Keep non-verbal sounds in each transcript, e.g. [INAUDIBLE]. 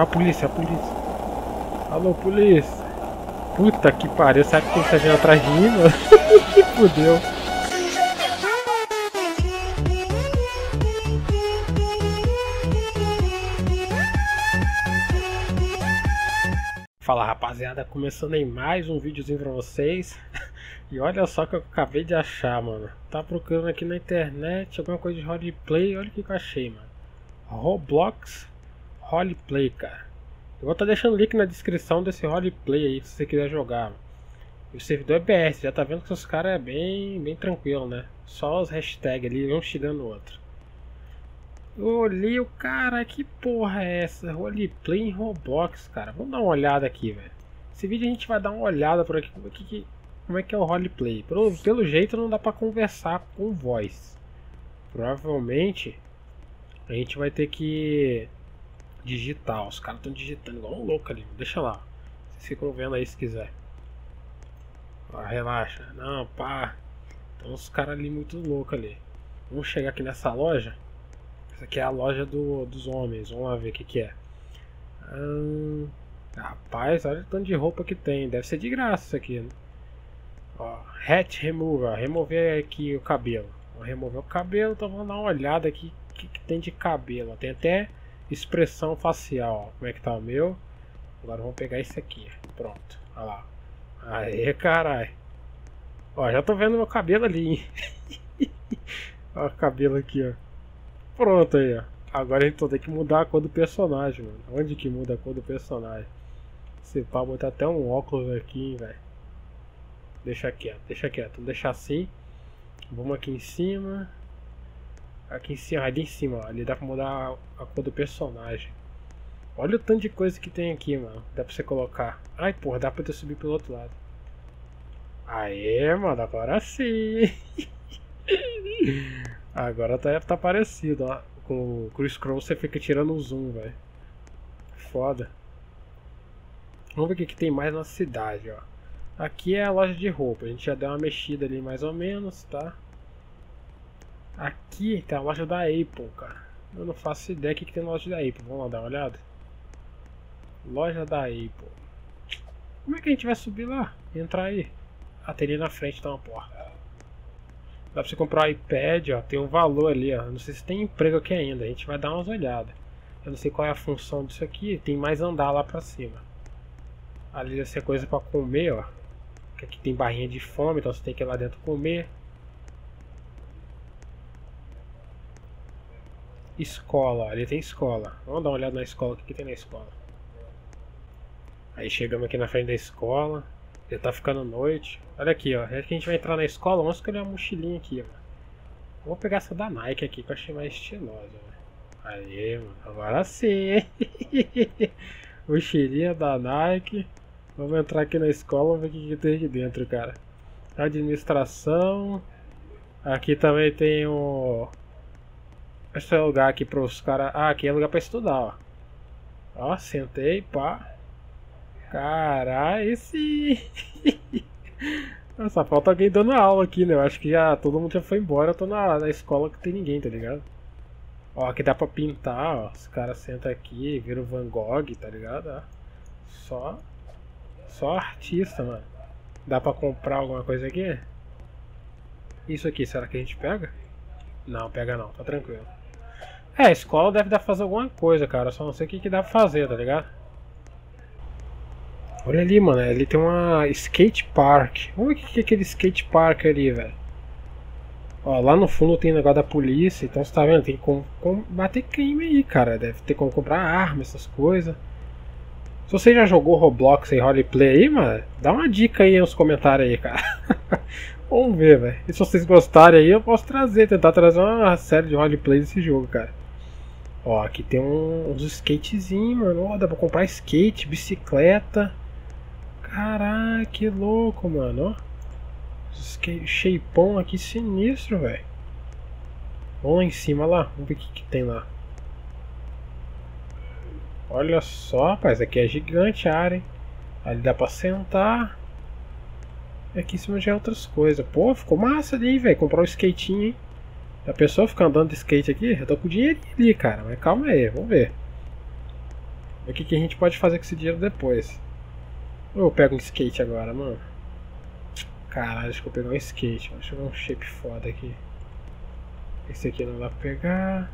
A polícia, a polícia. Alô, polícia. Puta que pariu, será que tem que vindo atrás de mim, mano? [LAUGHS] Fudeu. Fala rapaziada, começando em mais um videozinho pra vocês [LAUGHS] E olha só que eu acabei de achar, mano Tá procurando aqui na internet alguma coisa de roleplay Olha o que eu achei, mano Roblox roleplay, cara eu vou estar tá deixando o link na descrição desse roleplay aí, se você quiser jogar. o servidor é BS, já tá vendo que os caras é bem, bem tranquilo, né? Só os hashtags ali, um xingando o outro. Eu olhei o cara, que porra é essa? Roleplay em Roblox, cara. Vamos dar uma olhada aqui, velho. Esse vídeo a gente vai dar uma olhada por aqui, como é que, como é, que é o roleplay. Pelo, pelo jeito não dá pra conversar com voz. Provavelmente a gente vai ter que digital. Os caras estão digitando igual um louco ali. Deixa lá. Vocês ficam vendo aí se quiser. Ah, relaxa. Não, pá. Então os caras ali muito loucos ali. Vamos chegar aqui nessa loja. Essa aqui é a loja do, dos homens. Vamos lá ver o que, que é. Hum, rapaz, olha o tanto de roupa que tem. Deve ser de graça isso aqui. Né? Ó, hat remover. Remover aqui o cabelo. Vou remover o cabelo. Então vamos dar uma olhada aqui. O que, que tem de cabelo. Tem até Expressão facial, como é que tá o meu? Agora vamos pegar esse aqui. Pronto, olha lá. Aê, caralho. Ó, já tô vendo meu cabelo ali. Olha [LAUGHS] o cabelo aqui, ó. Pronto aí, ó. Agora a gente tem que mudar a cor do personagem, mano. Onde que muda a cor do personagem? Você pode botar até um óculos aqui, velho. Deixa quieto, deixa quieto. Vamos deixar assim. Vamos aqui em cima. Aqui em cima, ali em cima, ó, ali dá pra mudar a cor do personagem. Olha o tanto de coisa que tem aqui, mano. Dá pra você colocar. Ai, porra, dá pra eu subir pelo outro lado. Aê, mano, agora sim. [LAUGHS] agora tá, tá parecido, ó. Com o scroll você fica tirando o zoom, velho. Foda. Vamos ver o que, que tem mais na cidade, ó. Aqui é a loja de roupa. A gente já deu uma mexida ali mais ou menos, tá? Aqui tem a loja da Apple, cara. Eu não faço ideia do que, que tem na loja da Apple. Vamos lá dar uma olhada. Loja da Apple. Como é que a gente vai subir lá? Entrar aí. Ah, tem ali na frente tá uma porta. Dá pra você comprar um iPad, ó. Tem um valor ali, ó. Não sei se tem emprego aqui ainda. A gente vai dar umas olhadas. Eu não sei qual é a função disso aqui. Tem mais andar lá pra cima. Ali deve ser coisa pra comer, ó. aqui tem barrinha de fome, então você tem que ir lá dentro comer. Escola, ali tem escola. Vamos dar uma olhada na escola, o que, que tem na escola. Aí chegamos aqui na frente da escola. Já tá ficando noite. Olha aqui, ó. Que a gente vai entrar na escola. Vamos escolher uma mochilinha aqui, ó. Vou pegar essa da Nike aqui, que eu achei mais estilosa, né? Aí, mano. Agora sim, [LAUGHS] Mochilinha da Nike. Vamos entrar aqui na escola, ver o que, que tem aqui dentro, cara. Administração. Aqui também tem o esse é lugar aqui para os caras. Ah, aqui é lugar para estudar, ó. Ó, sentei, pá. Caralho, [LAUGHS] esse. Só falta alguém dando aula aqui, né? Eu acho que já todo mundo já foi embora. Eu tô na, na escola que tem ninguém, tá ligado? Ó, aqui dá pra pintar, ó. Os caras sentam aqui, viram Van Gogh, tá ligado? Ó. Só. Só artista, mano. Dá pra comprar alguma coisa aqui? Isso aqui, será que a gente pega? Não, pega não, tá tranquilo. É, a escola deve dar pra fazer alguma coisa, cara. Só não sei o que, que dá pra fazer, tá ligado? Olha ali, mano. Ali tem uma skate park. Vamos ver o que é aquele skate park ali, velho. Ó, lá no fundo tem negócio da polícia. Então você tá vendo? Tem como bater crime aí, cara. Deve ter como comprar arma, essas coisas. Se você já jogou Roblox e roleplay aí, mano, dá uma dica aí nos comentários aí, cara. [LAUGHS] Vamos ver, velho. E se vocês gostarem aí, eu posso trazer, tentar trazer uma série de roleplay desse jogo, cara. Ó, aqui tem um, uns skatezinhos, mano. Ó, dá pra comprar skate, bicicleta. Caraca, que louco, mano. Ó. Skate, shapeão aqui sinistro, velho. Vamos lá em cima lá. Vamos ver o que, que tem lá. Olha só, rapaz. Aqui é gigante a área, hein? Ali dá pra sentar. E aqui em cima já é outras coisas. Pô, ficou massa ali, velho. Comprar um skatinho, hein? A pessoa fica andando de skate aqui, eu tô com dinheiro ali, cara. Mas calma aí, vamos ver. O que, que a gente pode fazer com esse dinheiro depois. Ou eu pego um skate agora, mano. Caralho, acho que eu pegar um skate. Deixa eu ver um shape foda aqui. Esse aqui não dá pra pegar.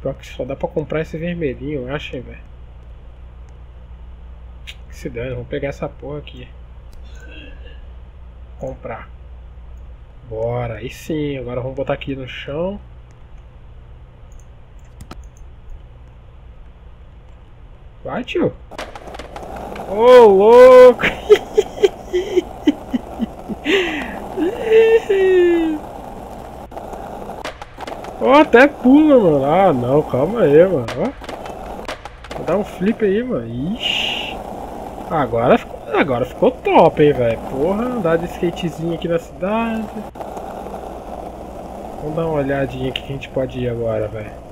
Pior que só dá pra comprar esse vermelhinho, eu acho, hein, velho. Que se dane, vamos pegar essa porra aqui. Comprar. Bora, aí sim. Agora vamos botar aqui no chão. Vai, tio. Ô, oh, louco! Oh, até pula, mano. Ah, não, calma aí, mano. Ó. Vou dar um flip aí, mano. Ixi. Agora ficou, agora ficou top, hein, velho. Porra, andar de skatezinho aqui na cidade. Vamos dar uma olhadinha aqui que a gente pode ir agora, velho.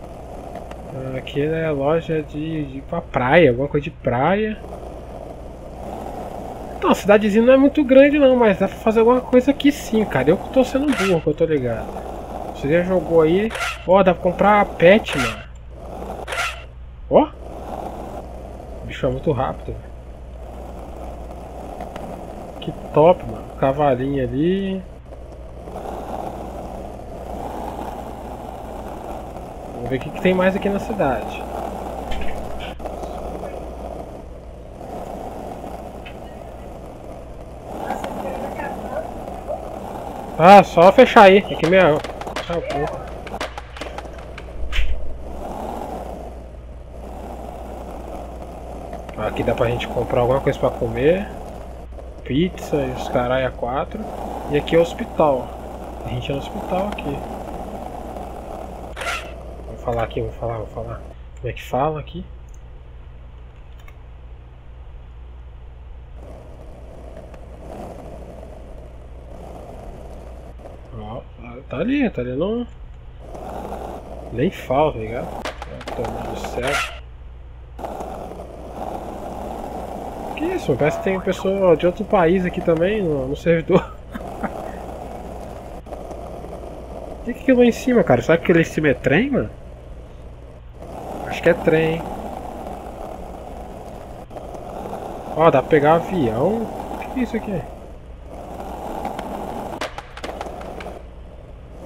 Aqui é loja de, de pra praia, alguma coisa de praia. Não, a cidadezinha não é muito grande não, mas dá pra fazer alguma coisa aqui sim, cara. Eu tô sendo burro, que eu tô ligado. Você já jogou aí. Ó, oh, dá pra comprar pet, mano. Ó. Oh. O bicho é muito rápido, Que top, mano. Cavalinho ali. Vamos ver o que, que tem mais aqui na cidade. Ah, só fechar aí. Aqui mesmo. Ah, aqui dá pra gente comprar alguma coisa pra comer. Pizza e os caralho a quatro. E aqui é o hospital. A gente é no hospital aqui falar aqui, vou falar, vou falar. Como é que fala aqui? Ó, tá ali, tá ali não. Nem fala, tá ligado? Toma do céu. Que isso? Parece que tem pessoa de outro país aqui também no, no servidor. [LAUGHS] O que, que é lá em cima, cara? Sabe que aquele em cima é trem, mano? Acho que é trem. Ó, dá pra pegar avião. O que é isso aqui?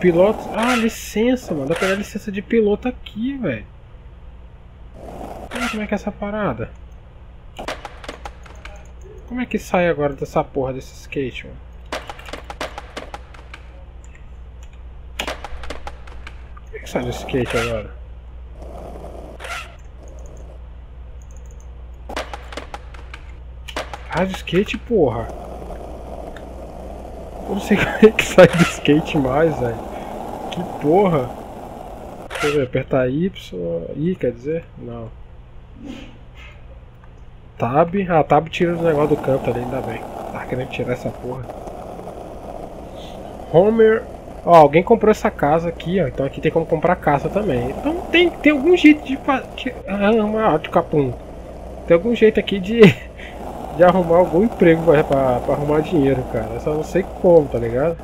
Piloto. Ah, licença, mano. Dá pra pegar licença de piloto aqui, velho. Como é que é essa parada? Como é que sai agora dessa porra desse skate, mano? Como é que sai do skate agora? Ah, de skate, porra. Eu não sei [LAUGHS] como é que sai do skate mais, velho. Que porra. Deixa eu ver, apertar Y. I, quer dizer? Não. Tab. Ah, Tab tira o negócio do canto ali, ainda bem. Tava querendo tirar essa porra. Homer. Ó, alguém comprou essa casa aqui, ó. Então aqui tem como comprar casa também. Então tem, tem algum jeito de. de ah, de capum. Tem algum jeito aqui de [LAUGHS] de arrumar algum emprego pra, pra, pra, arrumar dinheiro, cara. Eu só não sei como, tá ligado?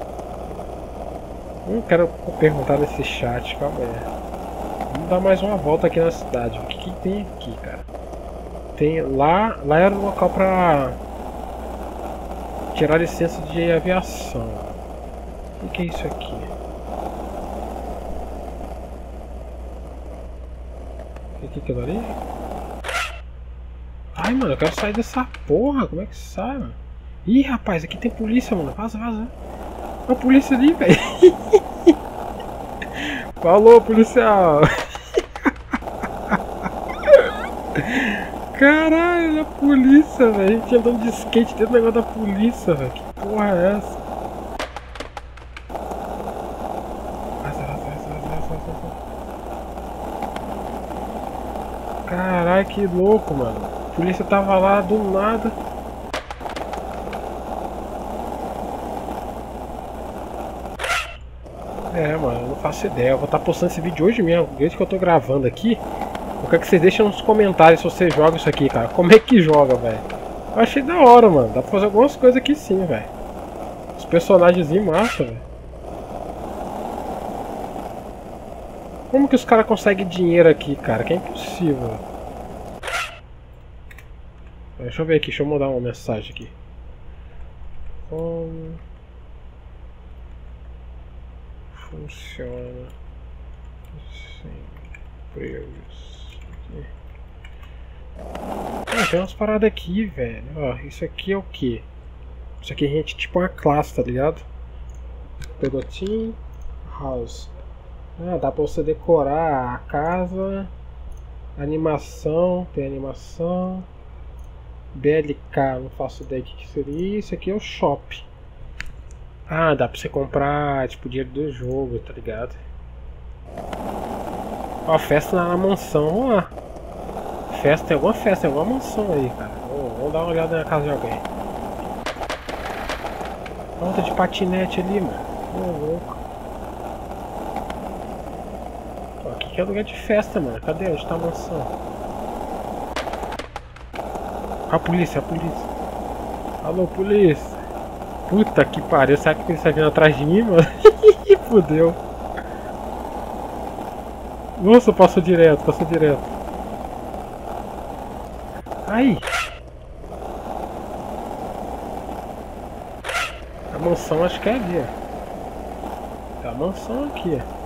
Não quero perguntar nesse chat, calma aí. Vamos dar mais uma volta aqui na cidade. O que, que tem aqui, cara? Tem lá, lá era o local pra tirar licença de aviação. O que é isso aqui? O que é aquilo ali? Ai, mano, eu quero sair dessa porra. Como é que sai, mano? Ih, rapaz, aqui tem polícia, mano. Vaza, vaza. A polícia ali, velho. [LAUGHS] Falou, policial. Caralho, a polícia, velho. A gente andando de skate dentro do negócio da polícia, velho. Que porra é essa? Caralho, que louco, mano. A polícia tava lá do nada. É, mano, eu não faço ideia. Eu vou estar tá postando esse vídeo hoje mesmo, desde que eu tô gravando aqui. Eu quero que vocês deixem nos comentários se você joga isso aqui, cara. Como é que joga, velho? Eu achei da hora, mano. Dá pra fazer algumas coisas aqui sim, velho. Os personagens massa, velho. Como que os caras conseguem dinheiro aqui, cara? Que é impossível. Deixa eu ver aqui, deixa eu mandar uma mensagem aqui. Como funciona sem aqui. Ah, tem umas paradas aqui, velho. Ó, isso aqui é o que? Isso aqui a gente tipo uma classe, tá ligado? Pegou Team House. Ah, dá pra você decorar a casa. Animação, tem animação. BLK, não faço ideia do que seria. Isso aqui é o shop. Ah, dá pra você comprar tipo dinheiro do jogo, tá ligado? Ó, festa na mansão, vamos lá. Festa, tem alguma festa, tem alguma mansão aí, cara. Vamos, vamos dar uma olhada na casa de alguém. Ponta de patinete ali, mano. Ô, louco. Ó, aqui que é lugar de festa, mano. Cadê? Onde tá a mansão? A polícia, a polícia. Alô, polícia. Puta que pariu. Será que ele está vindo atrás de mim, mano? [LAUGHS] Fudeu. Nossa, passou direto, passou direto. Aí. A mansão acho que é ali, ó. É a mansão aqui, ó.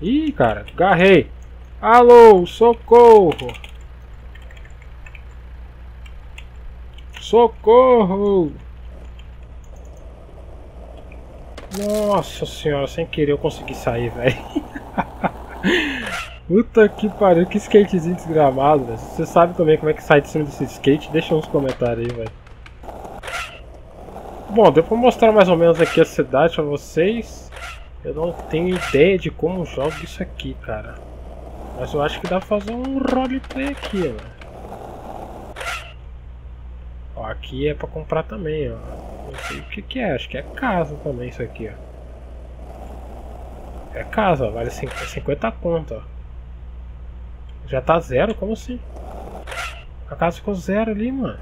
Ih, cara, garrei. Alô, socorro. Socorro. Nossa senhora, sem querer eu consegui sair, velho. [LAUGHS] Puta que pariu, que skatezinho desgramado, velho. Você sabe também como é que sai de cima desse skate, deixa nos comentários aí, velho. Bom, deu pra mostrar mais ou menos aqui a cidade pra vocês. Eu não tenho ideia de como jogo isso aqui, cara. Mas eu acho que dá pra fazer um roleplay aqui, ó. Ó, aqui é pra comprar também, ó. Não sei o que que é, acho que é casa também isso aqui, ó. É casa, vale 50 conto, ó. Já tá zero? Como assim? A casa ficou zero ali, mano.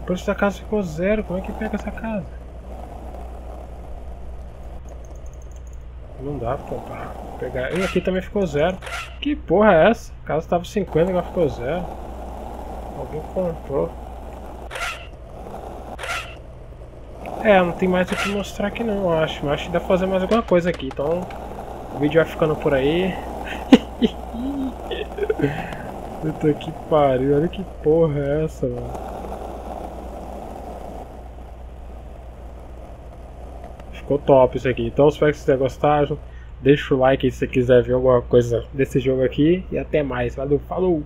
O preço da casa ficou zero, como é que pega essa casa? Não dá pra comprar. Pegar. E aqui também ficou zero. Que porra é essa? A casa tava 50 agora ficou zero. Alguém comprou. É, não tem mais o que mostrar aqui não, eu acho. Mas acho que dá pra fazer mais alguma coisa aqui. Então o vídeo vai ficando por aí. [LAUGHS] Puta que pariu, olha que porra é essa, mano. Ficou top isso aqui. Então espero que vocês tenham gostado. Deixa o like se você quiser ver alguma coisa desse jogo aqui. E até mais. Valeu, falou!